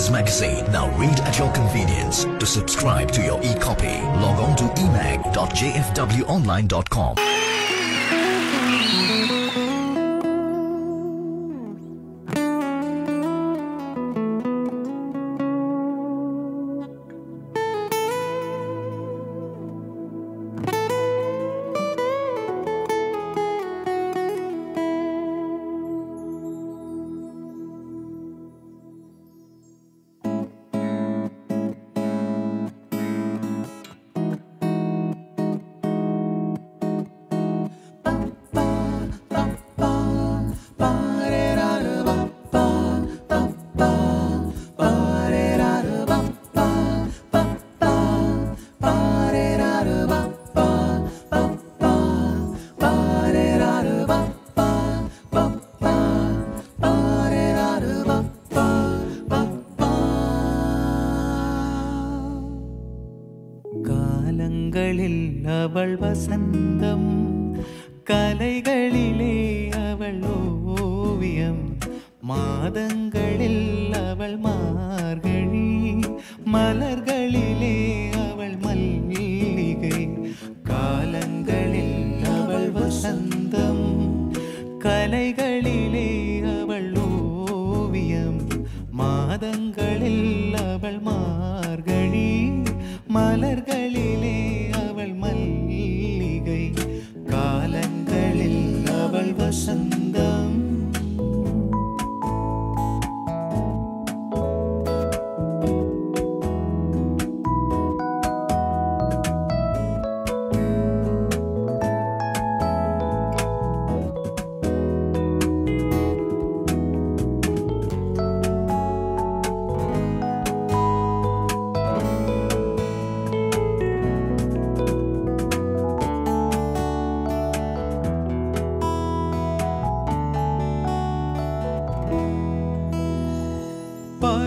Times Magazine. Now read at your convenience. To subscribe to your e-copy, log on to emag.jfwonline.com. கலைகளிலே அவள் ஓவியம். மாதங்களில் அவள் மார்கழி. மலர்களிலே அவள் மல்லிகை. காலங்களில் அவள் வசந்தம்.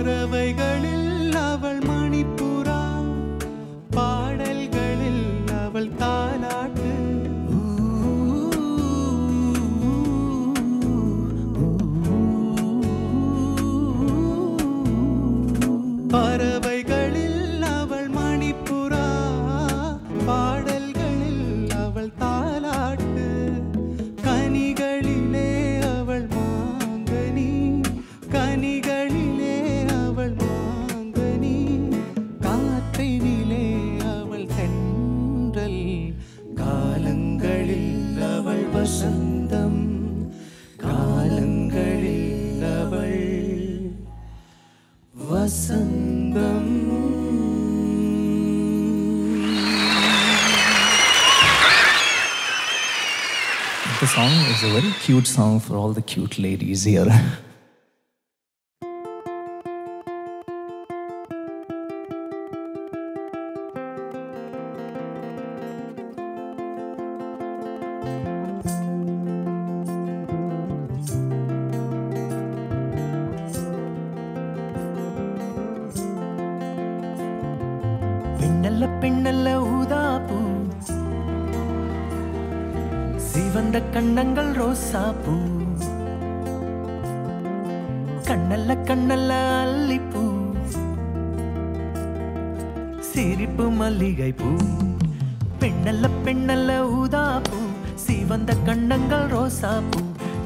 பறவைகளில் வசந்தம் The song is a very cute song for all the cute ladies here. சிரிப்பு மல்லிகை பூ பெண்ணல்ல பெண்ணல்ல ஊதா பூ சிவந்த கண்ணங்கள் ரோசா பூ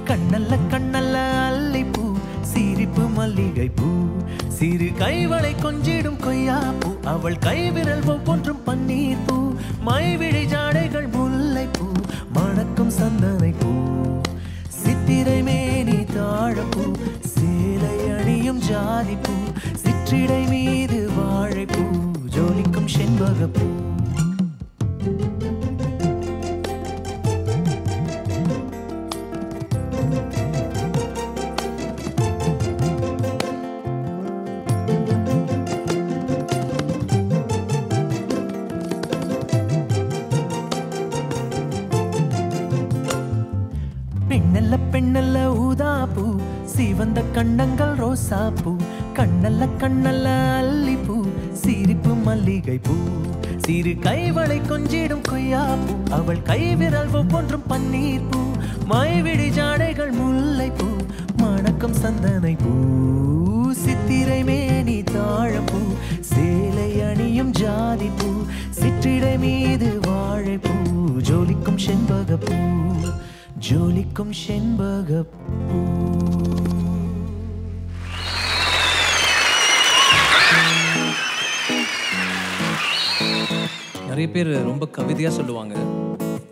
கண்ணல்ல கண்ணல்ல அல்லி பூ சிரிப்பு மல்லிகை பூ சிறு கைவளை கொஞ்சிடும் கொய்யா பூ அவள் கைவிரல் ஒவ்வொன்றும் பன்னீர் பூ மைவிழி ஜாடைகள் முல்லை பூ மணக்கும் சந்தனை பூ சித்திரை மேனி தாழப்பூ. சேலை அணியும் ஜாதி பூ சிற்றிடை மீது வாழைப்பூ. ஜோலிக்கும் செண்பகப்பூ பெண்ணல்ல பெண்ணல்ல ஊதாப்பூ சிவந்த கண்ணங்கள் ரோசாப்பூ கண்ணல்ல கண்ணல்ல அல்லிப்பூ மல்லிகை பூ சிறு கைவளை கொஞ்சிடும் கொய்யா பூ அவள் கைவிரல் ஒவ்வொன்றும் பன்னீர் பூ மைவிழி ஜாடைகள் முல்லை பூ மணக்கம் சந்தனை பூ சித்திரை மேனி தாழப்பூ. சேலை அணியும் ஜாதி பூ சிற்றிடை மீது வாழைப்பூ. ஜோலிக்கும் செண்பகப்பூ. ஜோலிக்கும் செண்பகப்பூ. நிறைய பேர் ரொம்ப கவிதையா சொல்லுவாங்க.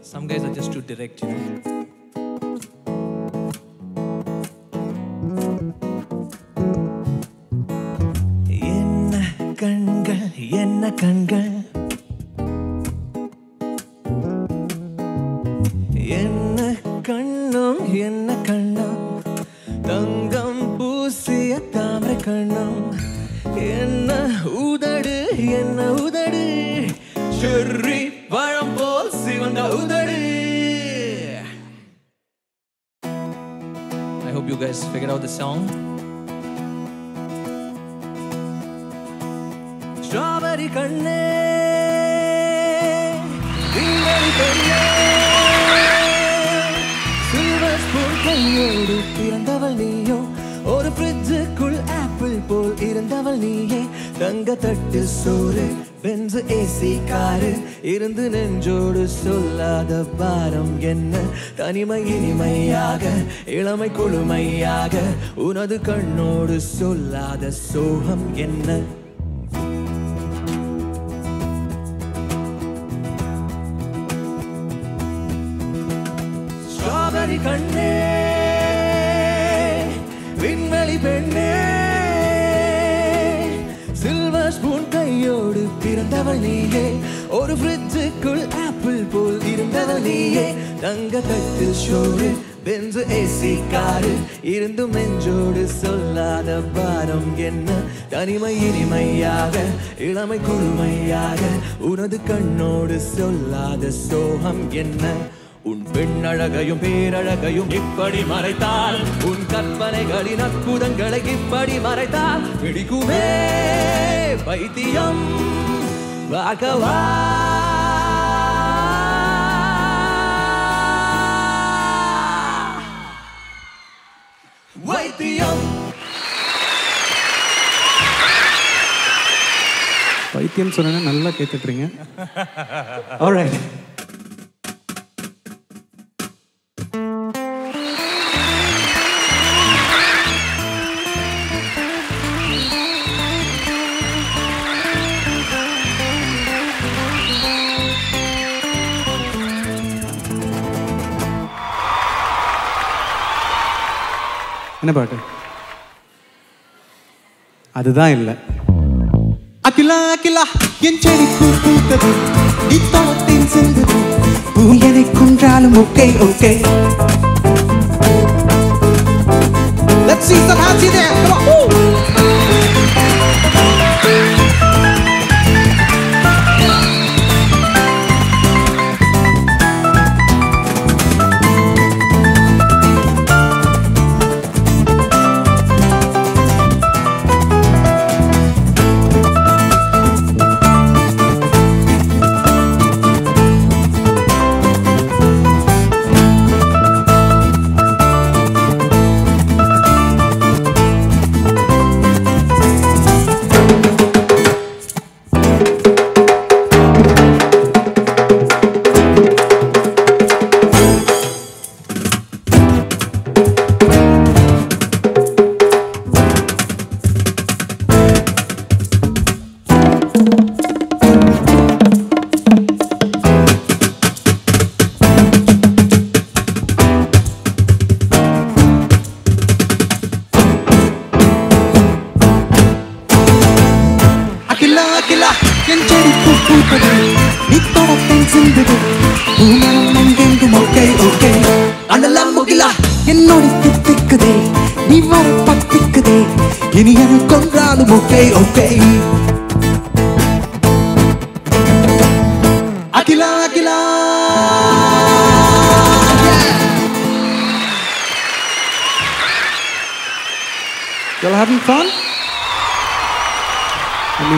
Some guys are just too direct கையோடு பிறந்தவள் நீயோ? ஒரு பிரிட்ஜுக்குள் ஆப்பிள் போல் இருந்தவள் நீயே? தங்க தட்டு சோறு பென்சு ஏசி காரு இருந்து நெஞ்சோடு சொல்லாத பாரம் என்ன? தனிமை இனிமையாக இளமை குளுமையாக உனது கண்ணோடு சொல்லாத சோகம் என்ன? ஸ்ட்ராபெரி கண்ணே இருந்தவள் நீயே ஒரு ஃப்ரிட்ஜுக்குள் ஆப்பிள் போல் இருந்தவள் நீயே தங்க தட்டில் ஷோரு பெஞ்சு ஏசி காரு. இருந்து மெஞ்சோடு சொல்லாத பாரம் என்ன? தனிமை இனிமையாக இளமை குழுமையாக உனது கண்ணோடு சொல்லாத சோகம் என்ன? உன் பெண்ணழகையும் பேரழகையும் இப்படி மறைத்தால் உன் கற்பனைகளின் அற்புதங்களை இப்படி மறைத்தால் பிடிக்குமே வைத்தியம் பார்க்கவா வைத்தியம் பைத்தியம் சொன்னா நல்லா கேட்டுட்றீங்க ஆல்ரைட் என்ன பாட்டு அதுதான் இல்லை அகிலா அகிலா என் செடி பூத்தது நீ சிந்தது பூயனை பூ கொன்றாலும் okay okay Let's see some hands in there. Come on. Woo. Akila என் செடி பூ நீ தோட்டத்தின் சிந்துது. பூமரம் எங்கெங்கும் ஓகே ஓகே. அண்ணலாம் முகிலா என்னோட தித்திக்குதே நீ வர பத்திக்குதே இனி எனக்கு கொன்றாலும் okay okay.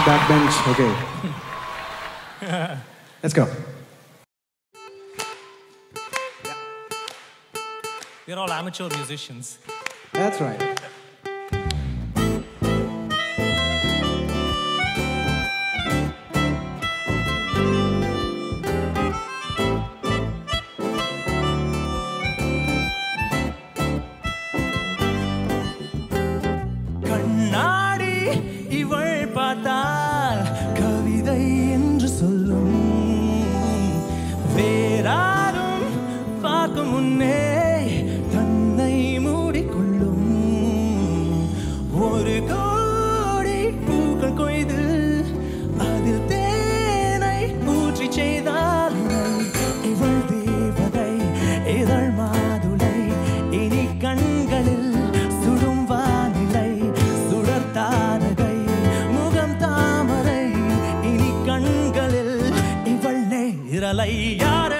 Backbench. Okay. Let's go. We're all amateur musicians. That's right. இரலை யார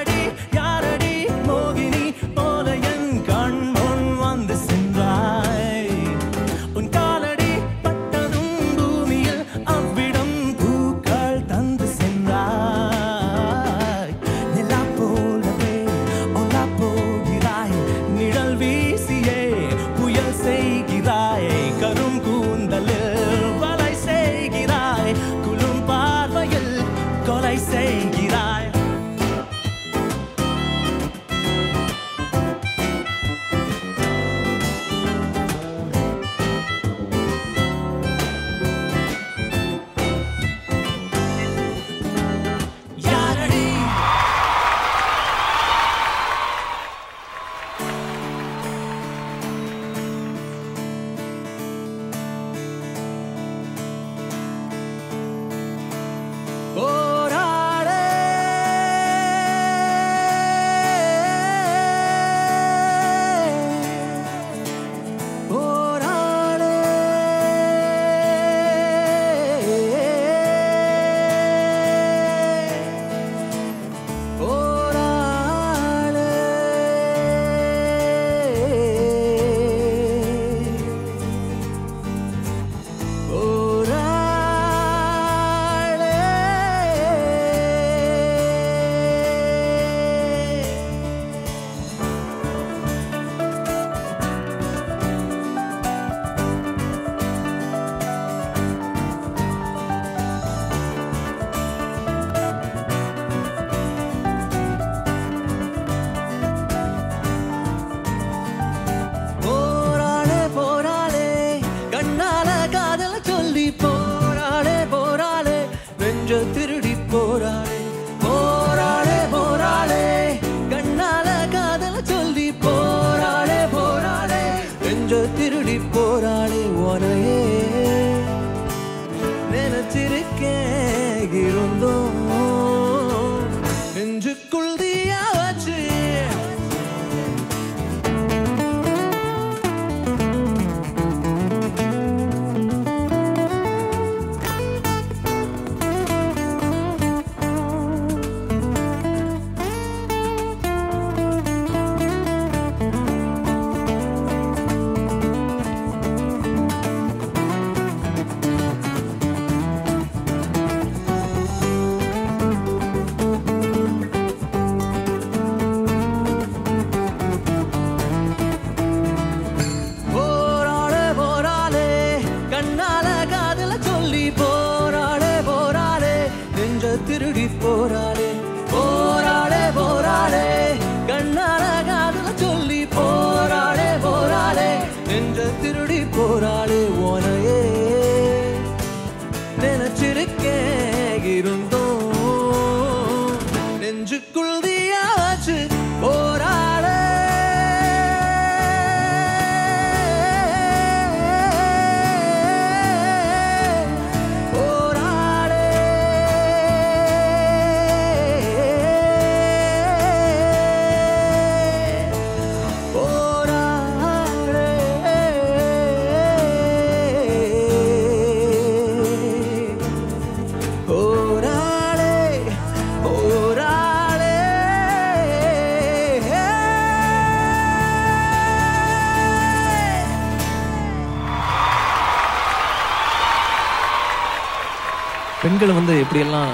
பெண்களை வந்து எப்படியெல்லாம்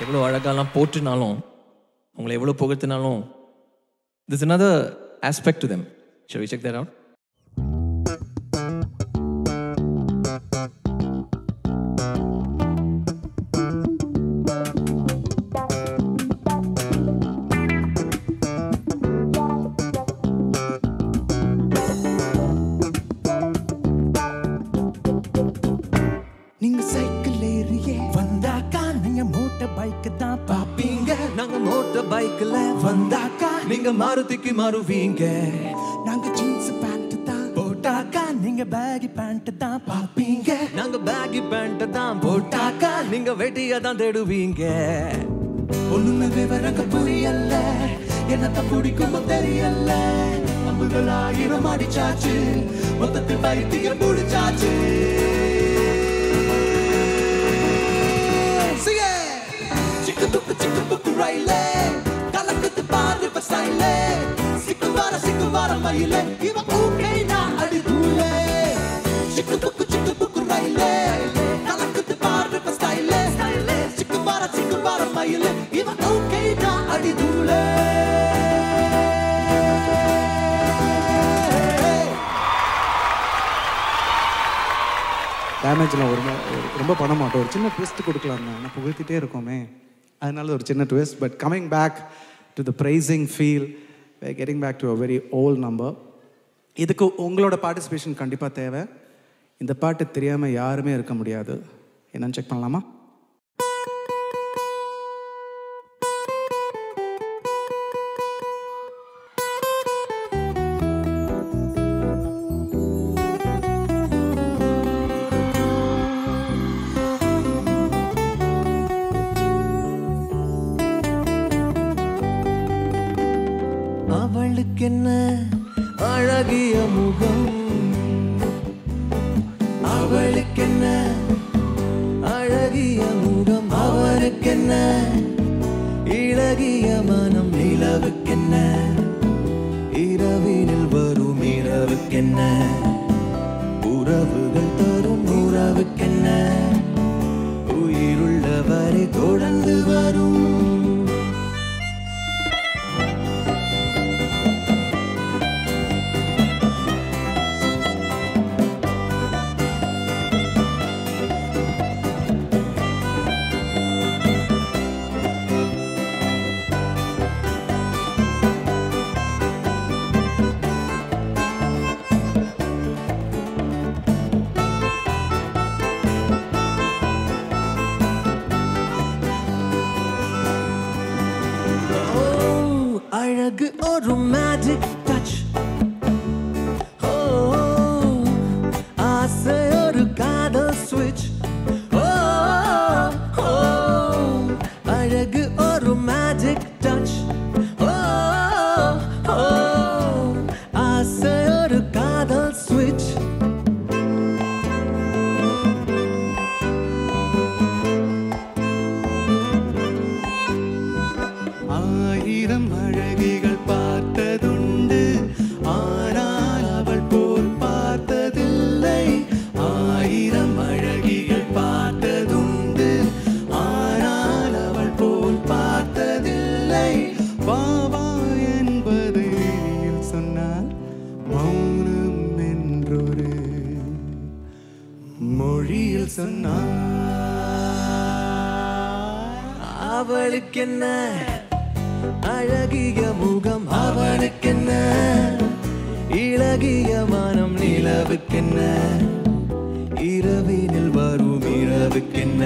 எவ்வளோ அழகாலாம் போற்றினாலும் அவங்களை எவ்வளோ புகழ்த்தினாலும் this another aspect to them. Shall we check that out? மாருதிக்கு மாறுவீங்க. நாங்க ஜீன்ஸ் பேண்ட் தான். போட்டாக்கா நீங்க பேகி பேண்ட் தான் பாப்பீங்க நாங்க பேகி பேண்ட் தான் போட்டாக்கா நீங்க வெட்டிய தான் தேடுவீங்க. ஒண்ணுமே விவரங்க புரியல. என்னத்த பிடிக்குமோ தெரியல. அம்புகள் ஆயிரம் அடிச்சாச்சு. மொத்தத்தில் பைத்தியம் பிடிச்சாச்சு. சிக்கு துக்கு சிக்கு புக்கு ரயிலே. கலக்குது பாரு பசைலே சிக்கு வார சிக்கு வார மயிலே இவ ஊக்கை நான் அடி சிக்கு புக்கு சிக்கு புக்கு ரயிலே. கலக்குத்து பாரு பசைலே சிக்கு வார சிக்கு வார மயிலே இவ ஊக்கை நான் அடி டேமேஜ்லாம் ஒரு ரொம்ப பண்ண மாட்டோம் ஒரு சின்ன ட்விஸ்ட் கொடுக்கலாம் தான் நான் புகழ்த்திட்டே இருக்கோமே. அதனால ஒரு சின்ன twist but coming back to the praising feel getting back to a very old number இதுக்கு உங்களோட பார்ட்டிசிபேஷன் கண்டிப்பாக தேவை. இந்த பாட்டு தெரியாமல் யாருமே இருக்க முடியாது. என்னன்னு செக் பண்ணலாமா? நிலவுக்கென்ன இரவினில் வரும் இரவுக்கென்ன? உறவுகள் தரும் உறவுக்கென்ன? உயிருள்ளவரை தொடர்ந்து வரும். ஒரு மேஜிக் மொழியில் அவளுக்கு என்ன அழகிய முகம் அவனுக்கென்ன? இழகிய மனம் நிலவுக்கு என்ன இரவினில் வரும் இரவுக்கு என்ன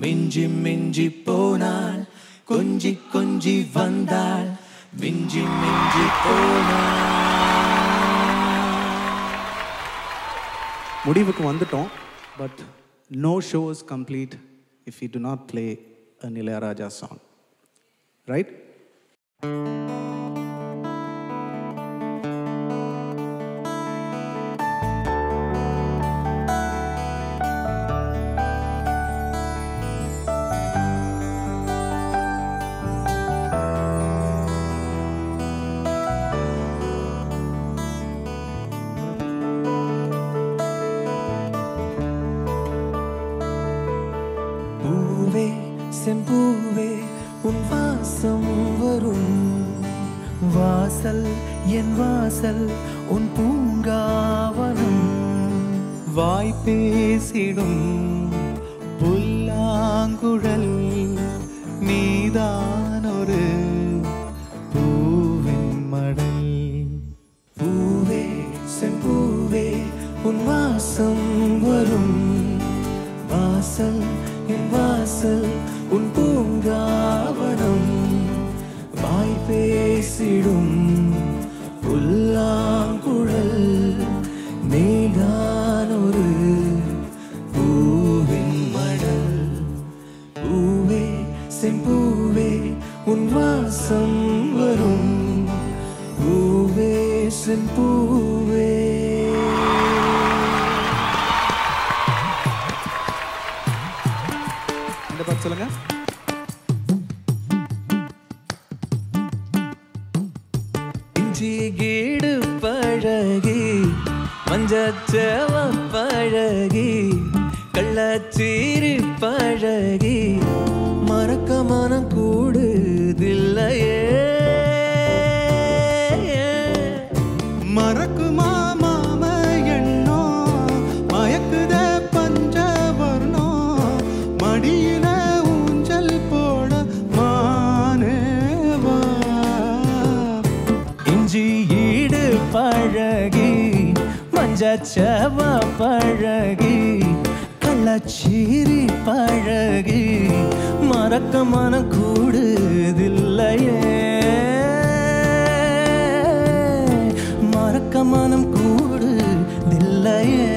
மிஞ்சி மிஞ்சி போனால் கொஞ்சி கொஞ்சி வந்தால் மிஞ்சி மிஞ்சி போனாள் முடிவுக்கு வந்துட்டோம் but no show is complete if you do not play a Ilaiyaraaja song right உன் வாசம் வரும். வாசல் என் வாசல் உன் பூங்காவனம். வாய் பேசிடும் புல்லாங்குழல் நீதான் ஒரு வாசம் வரும். பூவே செம்பூவே இந்த பாட்டு சொல்லுங்க. இஞ்சி கீடு பழகி மஞ்சச்சவ பழகி மஞ்சச்சவ பழகி கள்ளச்சீரி பழகி மறக்க மன கூடுதில்லையே. மறக்க மனம் கூடுதில்லையே.